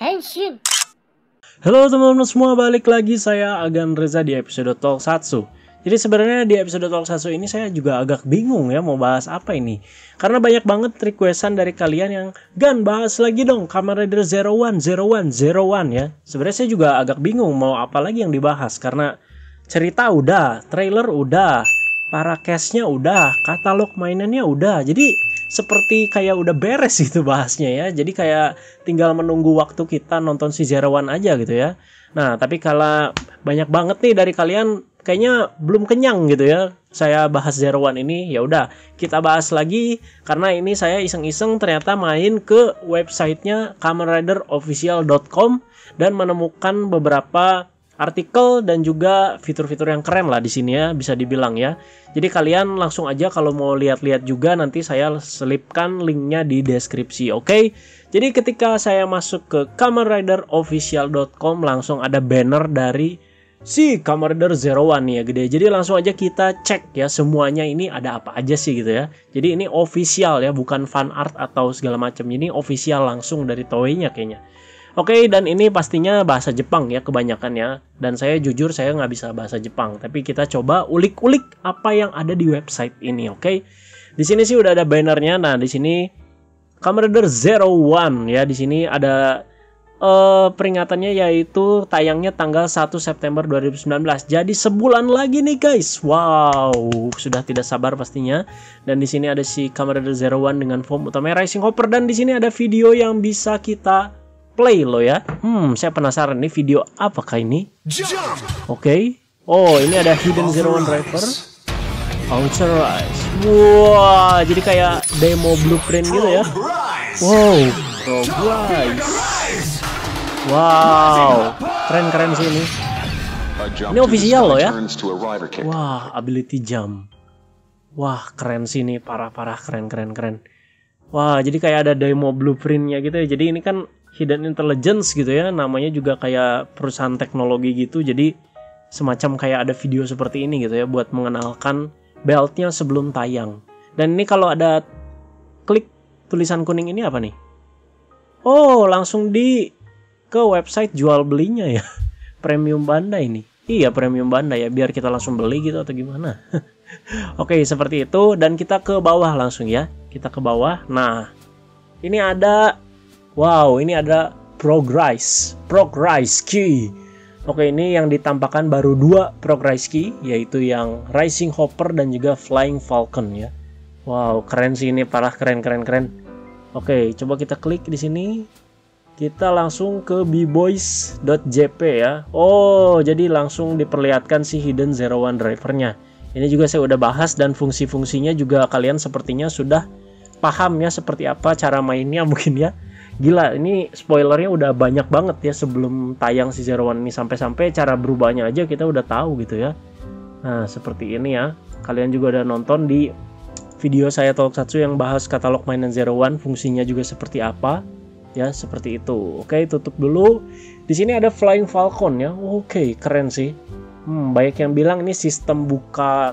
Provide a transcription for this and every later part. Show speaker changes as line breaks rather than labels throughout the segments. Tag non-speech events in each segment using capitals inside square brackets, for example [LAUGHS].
Henshin.
Halo teman-teman semua, balik lagi saya Agan Reza di episode Talk Satsu. Jadi sebenarnya di episode Talk Satsu ini saya juga agak bingung ya mau bahas apa ini. Karena banyak banget requestan dari kalian yang Gan bahas lagi dong Kamen Rider Zero One, Zero One, Zero One ya. Sebenarnya saya juga agak bingung mau apa lagi yang dibahas karena cerita udah, trailer udah, para cashnya udah, katalog mainannya udah. Jadi seperti kayak udah beres gitu bahasnya ya. Jadi kayak tinggal menunggu waktu kita nonton si Zero One aja gitu ya. Nah, tapi kalau banyak banget nih dari kalian kayaknya belum kenyang gitu ya. Saya bahas Zero One ini, ya udah kita bahas lagi karena ini saya iseng-iseng ternyata main ke websitenya kamenriderofficial.com dan menemukan beberapa artikel dan juga fitur-fitur yang keren lah di sini ya bisa dibilang ya. Jadi kalian langsung aja kalau mau lihat-lihat juga nanti saya selipkan linknya di deskripsi. Oke. Okay? Jadi ketika saya masuk ke kamerriderofficial.com langsung ada banner dari si Kamen Rider Zero One nih ya gede. Jadi langsung aja kita cek ya semuanya ini ada apa aja sih gitu ya. Jadi ini official ya, bukan fan art atau segala macam. Ini official langsung dari Toei-nya kayaknya. Oke, okay, dan ini pastinya bahasa Jepang ya kebanyakan ya. Dan saya jujur saya nggak bisa bahasa Jepang, tapi kita coba ulik-ulik apa yang ada di website ini, oke? Okay? Di sini sih udah ada bannernya. Nah, di sini Kamen Rider Zero One ya. Di sini ada uh, peringatannya yaitu tayangnya tanggal 1 September 2019. Jadi sebulan lagi nih guys. Wow, sudah tidak sabar pastinya. Dan di sini ada si Kamen Rider Zero One dengan form utama Rising Hopper dan di sini ada video yang bisa kita play lo ya. Hmm, saya penasaran nih video apakah ini? Oke. Okay. Oh, ini ada Hidden Zero One Driver. Authorize. Wah, jadi kayak demo blueprint gitu ya. Wow, progress. Wow, keren-keren sih ini. Ini official loh ya. Wah, ability jump. Wah, keren sih ini, parah-parah keren-keren keren. Wah, jadi kayak ada demo blueprintnya gitu ya. Jadi ini kan Hidden Intelligence gitu ya. Namanya juga kayak perusahaan teknologi gitu. Jadi semacam kayak ada video seperti ini gitu ya buat mengenalkan beltnya sebelum tayang. Dan ini kalau ada klik tulisan kuning ini apa nih? Oh langsung di ke website jual belinya ya. [LAUGHS] Premium banda ini. Iya premium banda ya biar kita langsung beli gitu atau gimana. [LAUGHS] Oke seperti itu. Dan kita ke bawah langsung ya. Kita ke bawah. Nah ini ada Wow, ini ada Progress, Progress Key. Oke, ini yang ditampakkan baru dua Progress Key, yaitu yang Rising Hopper dan juga Flying Falcon ya. Wow, keren sih ini, parah keren keren keren. Oke, coba kita klik di sini. Kita langsung ke bboys.jp ya. Oh, jadi langsung diperlihatkan si Hidden Zero One drivernya. Ini juga saya udah bahas dan fungsi-fungsinya juga kalian sepertinya sudah paham ya seperti apa cara mainnya [LAUGHS] mungkin ya gila ini spoilernya udah banyak banget ya sebelum tayang si Zero One ini sampai-sampai cara berubahnya aja kita udah tahu gitu ya. Nah seperti ini ya. Kalian juga udah nonton di video saya Talk Satsu yang bahas katalog mainan Zero One fungsinya juga seperti apa. Ya seperti itu. Oke tutup dulu. Di sini ada Flying Falcon ya. Oke keren sih. Hmm, banyak yang bilang ini sistem buka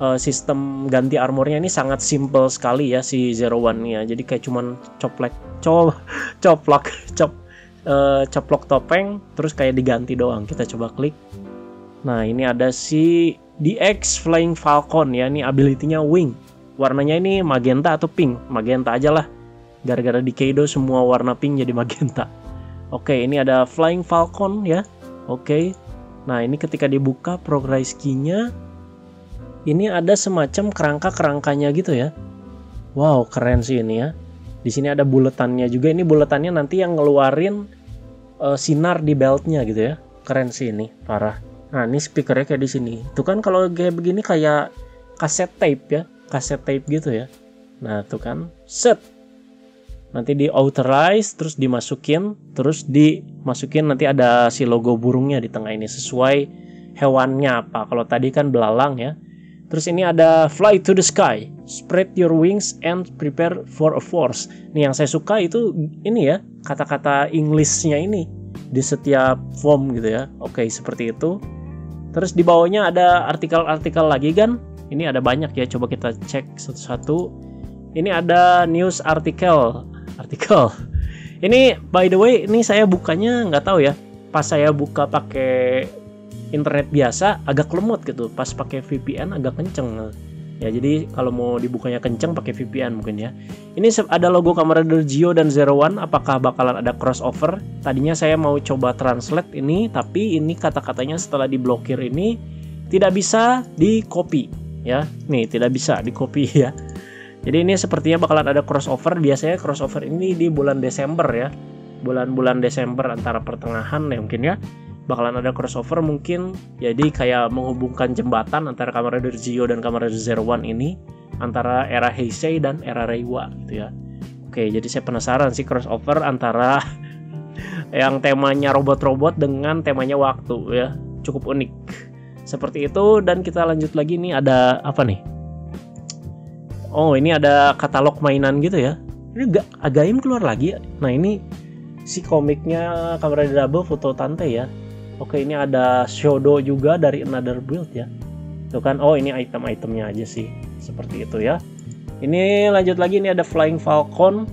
uh, sistem ganti armornya ini sangat simple sekali ya si Zero One ya. Jadi kayak cuman coplek cop [LAUGHS] coplok cop uh, coplok topeng terus kayak diganti doang. Kita coba klik. Nah, ini ada si DX Flying Falcon ya. Ini ability-nya wing. Warnanya ini magenta atau pink? Magenta aja lah. Gara-gara di Kaido semua warna pink jadi magenta. Oke, ini ada Flying Falcon ya. Oke. Nah, ini ketika dibuka progress key-nya ini ada semacam kerangka-kerangkanya gitu ya. Wow, keren sih ini ya. Di sini ada buletannya juga. Ini buletannya nanti yang ngeluarin uh, sinar di beltnya gitu ya. Keren sih ini, parah. Nah, ini speakernya kayak di sini. Itu kan kalau kayak begini kayak kaset tape ya, kaset tape gitu ya. Nah, tuh kan, set. Nanti di authorize, terus dimasukin, terus dimasukin nanti ada si logo burungnya di tengah ini sesuai hewannya apa. Kalau tadi kan belalang ya. Terus ini ada fly to the sky, spread your wings and prepare for a force. Nih yang saya suka itu ini ya, kata-kata Englishnya ini di setiap form gitu ya. Oke, seperti itu. Terus di bawahnya ada artikel-artikel lagi kan? Ini ada banyak ya, coba kita cek satu-satu. Ini ada news artikel, artikel. Ini by the way, ini saya bukanya nggak tahu ya. Pas saya buka pakai internet biasa agak lemot gitu. Pas pakai VPN agak kenceng. Ya jadi kalau mau dibukanya kenceng pakai VPN mungkin ya. Ini ada logo kamera dari Gio dan Zero One. Apakah bakalan ada crossover? Tadinya saya mau coba translate ini, tapi ini kata-katanya setelah diblokir ini tidak bisa di copy ya. Nih tidak bisa di copy [LAUGHS] ya. Jadi ini sepertinya bakalan ada crossover. Biasanya crossover ini di bulan Desember ya. Bulan-bulan Desember antara pertengahan ya mungkin ya. Bakalan ada crossover mungkin jadi kayak menghubungkan jembatan antara kamera dari Zio dan kamera dari Zero One ini antara era Heisei dan era Reiwa gitu ya. Oke, jadi saya penasaran sih crossover antara [LAUGHS] yang temanya robot-robot dengan temanya waktu ya. Cukup unik. Seperti itu dan kita lanjut lagi nih ada apa nih? oh ini ada katalog mainan gitu ya ini gak Agaim keluar lagi ya nah ini si komiknya kamera double foto tante ya oke ini ada Shodo juga dari Another Build ya itu kan oh ini item-itemnya aja sih seperti itu ya ini lanjut lagi ini ada Flying Falcon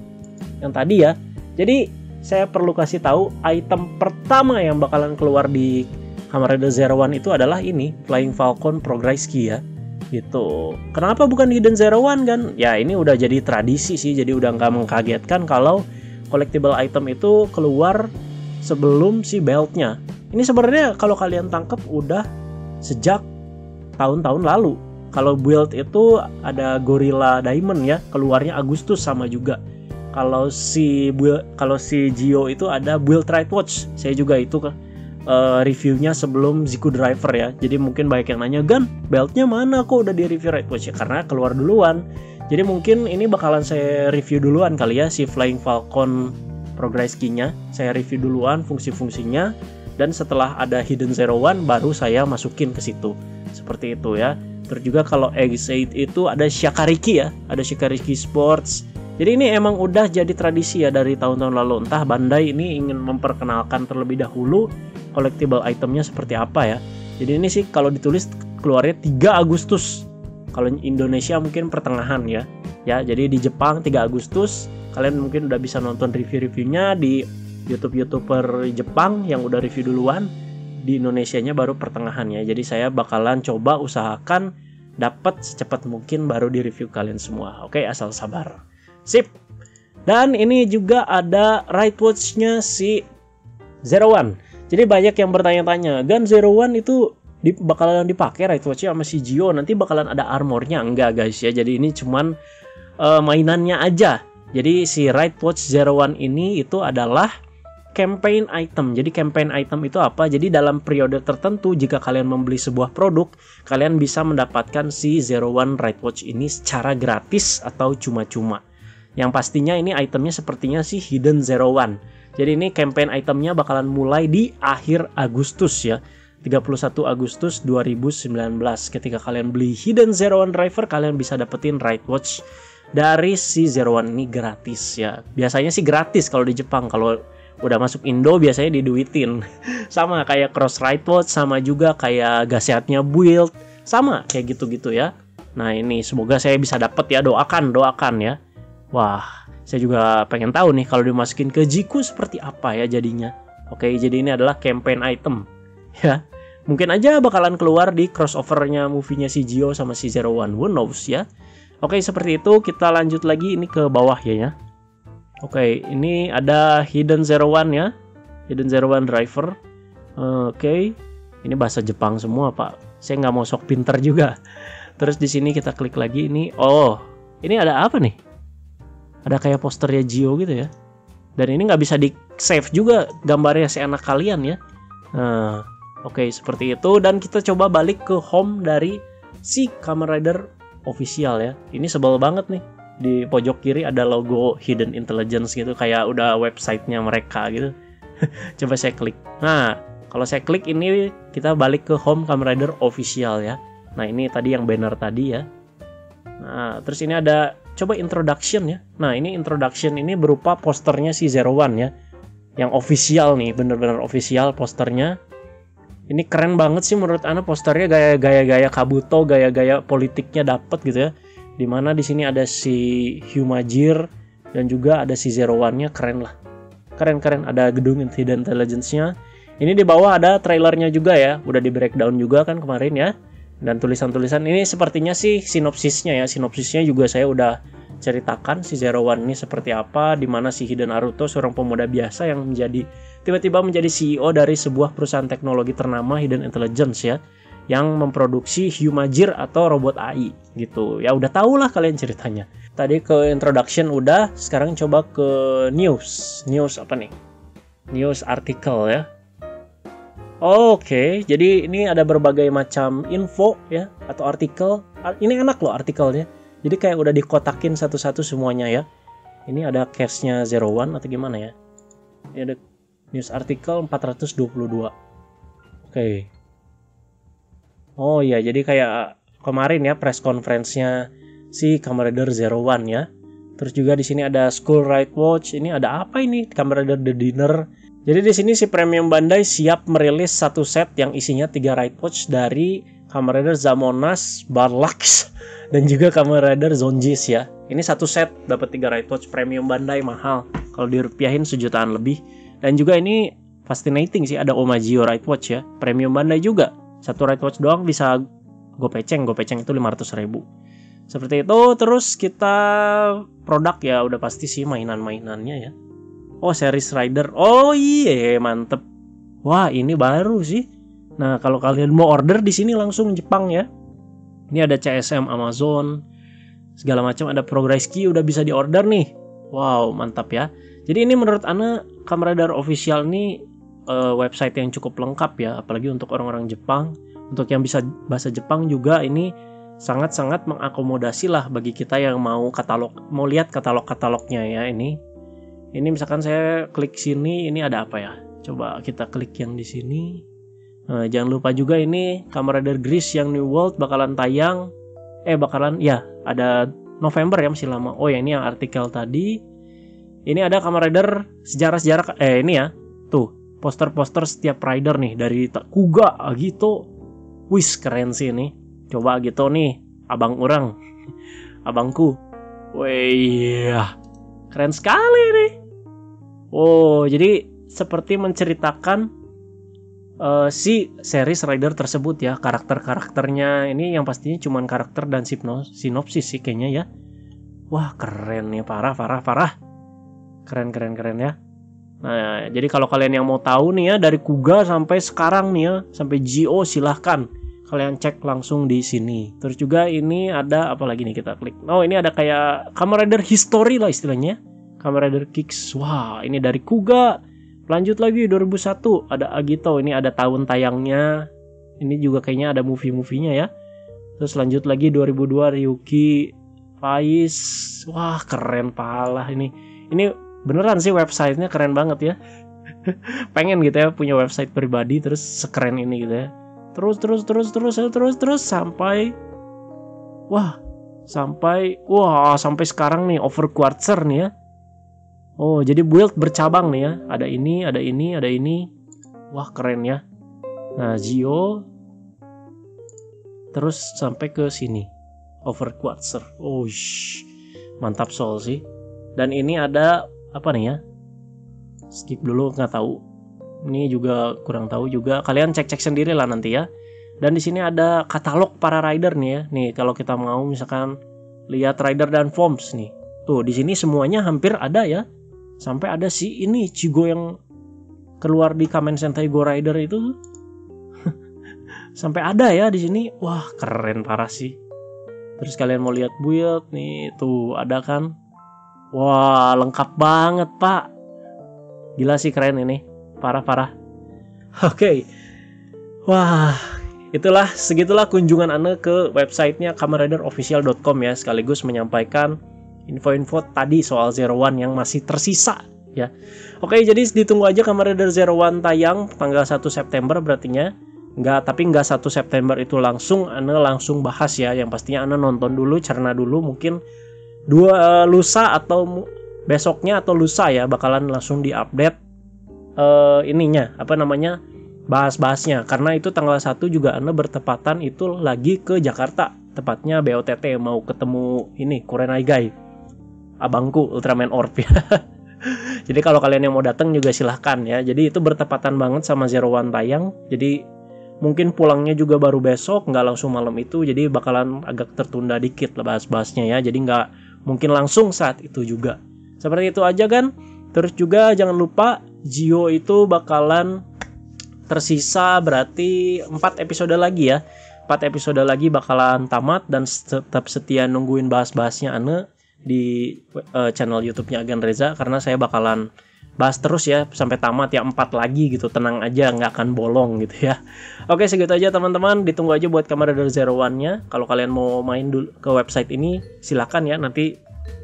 yang tadi ya jadi saya perlu kasih tahu item pertama yang bakalan keluar di Kamen Rider Zero One itu adalah ini Flying Falcon Progress Key ya gitu. Kenapa bukan Hidden Zero One kan? Ya ini udah jadi tradisi sih, jadi udah nggak mengkagetkan kalau collectible item itu keluar sebelum si beltnya. Ini sebenarnya kalau kalian tangkep udah sejak tahun-tahun lalu. Kalau build itu ada Gorilla Diamond ya, keluarnya Agustus sama juga. Kalau si build, kalau si Gio itu ada build Right Watch. Saya juga itu kan uh, reviewnya sebelum Ziku Driver ya. Jadi mungkin banyak yang nanya, Gan, beltnya mana kok udah di review right watch ya? Karena keluar duluan. Jadi mungkin ini bakalan saya review duluan kali ya si Flying Falcon progress key-nya. Saya review duluan fungsi-fungsinya dan setelah ada Hidden Zero One baru saya masukin ke situ. Seperti itu ya. Terus juga kalau X8 itu ada Shakariki ya, ada Shakariki Sports. Jadi ini emang udah jadi tradisi ya dari tahun-tahun lalu. Entah Bandai ini ingin memperkenalkan terlebih dahulu collectible itemnya seperti apa ya. Jadi ini sih kalau ditulis keluarnya 3 Agustus. Kalau Indonesia mungkin pertengahan ya. Ya, jadi di Jepang 3 Agustus kalian mungkin udah bisa nonton review-reviewnya di YouTube-youtuber Jepang yang udah review duluan. Di Indonesia-nya baru pertengahan ya. Jadi saya bakalan coba usahakan dapat secepat mungkin baru di review kalian semua. Oke, asal sabar. Sip. Dan ini juga ada right watch-nya si Zero One. Jadi banyak yang bertanya-tanya, Gun Zero One itu di, bakalan dipakai right watch sama si Gio nanti bakalan ada armornya enggak guys ya jadi ini cuman uh, mainannya aja jadi si right watch zero one ini itu adalah campaign item. Jadi campaign item itu apa? Jadi dalam periode tertentu jika kalian membeli sebuah produk kalian bisa mendapatkan si zero one right watch ini secara gratis atau cuma-cuma. Yang pastinya ini itemnya sepertinya sih hidden zero one. Jadi ini campaign itemnya bakalan mulai di akhir Agustus ya. 31 Agustus 2019 ketika kalian beli Hidden Zero One Driver kalian bisa dapetin Right Watch dari si Zero One ini gratis ya. Biasanya sih gratis kalau di Jepang. Kalau udah masuk Indo biasanya diduitin [LAUGHS] sama kayak Cross Right Watch sama juga kayak gaseatnya Build sama kayak gitu-gitu ya nah ini semoga saya bisa dapet ya doakan doakan ya wah saya juga pengen tahu nih kalau dimasukin ke Jiku seperti apa ya jadinya. Oke, jadi ini adalah campaign item. [LAUGHS] Ya, mungkin aja bakalan keluar di crossovernya movie-nya si Gio sama si Zero One. Who knows ya. Oke, seperti itu kita lanjut lagi ini ke bawah ya ya. Oke, ini ada Hidden Zero One ya. Hidden Zero One Driver. Oke, ini bahasa Jepang semua pak. Saya nggak mau sok pinter juga. [LAUGHS] Terus di sini kita klik lagi ini. Oh, ini ada apa nih? ada kayak posternya Gio gitu ya dan ini nggak bisa di save juga gambarnya si anak kalian ya nah oke okay, seperti itu dan kita coba balik ke home dari si Kamen Rider official ya ini sebel banget nih di pojok kiri ada logo Hidden Intelligence gitu kayak udah websitenya mereka gitu [LAUGHS] coba saya klik nah kalau saya klik ini kita balik ke home Kamen Rider official ya nah ini tadi yang banner tadi ya nah terus ini ada coba introduction ya. Nah, ini introduction ini berupa posternya si Zero One ya. Yang official nih, bener-bener official posternya. Ini keren banget sih menurut Ana posternya gaya-gaya Kabuto, gaya-gaya politiknya dapet gitu ya. Di mana di sini ada si Humajir dan juga ada si Zero One-nya keren lah. keren-keren ada gedung hidden intelligence-nya. Ini di bawah ada trailernya juga ya. Udah di breakdown juga kan kemarin ya. Dan tulisan-tulisan. Ini sepertinya sih sinopsisnya ya. Sinopsisnya juga saya udah ceritakan si Zero One ini seperti apa di mana si Hiden Naruto seorang pemuda biasa yang menjadi tiba-tiba menjadi CEO dari sebuah perusahaan teknologi ternama Hidden Intelligence ya yang memproduksi Humajir atau robot AI gitu. Ya udah tau lah kalian ceritanya. Tadi ke introduction udah, sekarang coba ke news. News apa nih? News artikel ya. Oke, okay, jadi ini ada berbagai macam info ya atau artikel. Ini enak loh artikelnya. Jadi kayak udah dikotakin satu-satu semuanya ya. Ini ada case-nya Zero One atau gimana ya? Ini ada news artikel 422. Oke. Okay. Oh iya, jadi kayak kemarin ya press conference-nya si Kamen Rider Zero One ya. Terus juga di sini ada School Ride Watch. Ini ada apa ini? Kamen Rider The Dinner. Jadi di sini si Premium Bandai siap merilis satu set yang isinya tiga Ride Watch dari Kamen Rider Zamonas, Barlax, [LAUGHS] dan juga Kamen Rider Zonjis ya. Ini satu set dapat tiga Ride Watch Premium Bandai mahal. Kalau dirupiahin sejutaan lebih. Dan juga ini fascinating sih ada Omagio Ride Watch ya. Premium Bandai juga satu right watch doang bisa gue peceng gue peceng itu 500 ribu. Seperti itu terus kita produk ya udah pasti sih mainan-mainannya ya. Oh series rider. Oh iya mantep. Wah ini baru sih. Nah kalau kalian mau order di sini langsung Jepang ya. Ini ada CSM Amazon segala macam ada progress key udah bisa diorder nih. Wow mantap ya. Jadi ini menurut Ana Kamen official nih uh, website yang cukup lengkap ya, apalagi untuk orang-orang Jepang. Untuk yang bisa bahasa Jepang juga ini sangat-sangat mengakomodasi lah bagi kita yang mau katalog, mau lihat katalog-katalognya ya ini. Ini misalkan saya klik sini, ini ada apa ya? Coba kita klik yang di sini. Nah, jangan lupa juga ini Kamen Rider Grease yang New World bakalan tayang. Eh bakalan ya ada November ya masih lama. Oh ya ini yang artikel tadi. Ini ada Kamen Rider sejarah-sejarah eh ini ya. Tuh poster-poster setiap rider nih dari Kuga gitu. Wis keren sih ini. Coba gitu nih, abang orang, [LAUGHS] abangku. Wih, keren sekali nih. Oh, jadi seperti menceritakan uh, si series rider tersebut ya, karakter-karakternya ini yang pastinya cuma karakter dan sinopsis sih kayaknya ya. Wah, keren nih, parah, parah, parah. Keren, keren, keren ya. Nah, jadi kalau kalian yang mau tahu nih ya dari Kuga sampai sekarang nih ya, sampai Gio silahkan kalian cek langsung di sini. Terus juga ini ada apa lagi nih kita klik. Oh, ini ada kayak Kamen Rider History lah istilahnya. Kamen Rider Kicks. Wah, ini dari Kuga. Lanjut lagi 2001 ada Agito. Ini ada tahun tayangnya. Ini juga kayaknya ada movie-movienya ya. Terus lanjut lagi 2002 Ryuki Faiz. Wah, keren pala ini. Ini beneran sih websitenya keren banget ya. Pengen gitu ya punya website pribadi terus sekeren ini gitu ya. Terus terus terus terus terus terus sampai wah sampai wah sampai sekarang nih over quarter nih ya. Oh jadi build bercabang nih ya. Ada ini ada ini ada ini. Wah keren ya. Nah Zio. Terus sampai ke sini over quarter oh shh, mantap soul sih. Dan ini ada apa nih ya? Skip dulu nggak tahu. Ini juga kurang tahu juga. Kalian cek cek sendiri lah nanti ya. Dan di sini ada katalog para rider nih ya. Nih kalau kita mau misalkan lihat rider dan forms nih. Tuh di sini semuanya hampir ada ya. Sampai ada si ini Cigo yang keluar di Kamen Sentai Go Rider itu. [LAUGHS] Sampai ada ya di sini. Wah keren parah sih. Terus kalian mau lihat build nih. Tuh ada kan Wah, lengkap banget, Pak. Gila sih keren ini. Parah-parah. [LAUGHS] Oke. Okay. Wah, itulah segitulah kunjungan Anda ke websitenya kameraiderofficial.com ya sekaligus menyampaikan info-info tadi soal Zero One yang masih tersisa ya. Oke, jadi ditunggu aja Kamen Rider Zero One tayang tanggal 1 September berartinya. Enggak, tapi enggak 1 September itu langsung Anda langsung bahas ya. Yang pastinya Anda nonton dulu, cerna dulu mungkin dua uh, lusa atau besoknya atau lusa ya bakalan langsung diupdate uh, ininya apa namanya bahas-bahasnya. Karena itu tanggal 1 juga Anda bertepatan itu lagi ke Jakarta tepatnya BOTT mau ketemu ini Kurenai Guy abangku Ultraman Orb ya [LAUGHS] jadi kalau kalian yang mau datang juga silahkan ya. Jadi itu bertepatan banget sama Zero One tayang. Jadi mungkin pulangnya juga baru besok nggak langsung malam itu jadi bakalan agak tertunda dikit lah bahas-bahasnya ya. Jadi nggak mungkin langsung saat itu juga. Seperti itu aja kan? Terus juga jangan lupa Gio itu bakalan tersisa berarti 4 episode lagi ya. 4 episode lagi bakalan tamat dan tetap setia nungguin bahas-bahasnya Ane di uh, channel YouTube-nya Agan Reza karena saya bakalan bahas terus ya sampai tamat ya empat lagi gitu tenang aja nggak akan bolong gitu ya. Oke segitu aja teman-teman. Ditunggu aja buat kamera dari Zero One nya kalau kalian mau main dulu ke website ini silakan ya. Nanti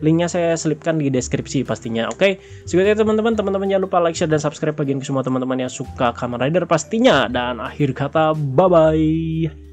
linknya saya selipkan di deskripsi pastinya oke? Segitu aja teman-teman. Teman-teman jangan lupa like share dan subscribe bagian ke semua teman-teman yang suka Kamen Rider pastinya. Dan akhir kata bye bye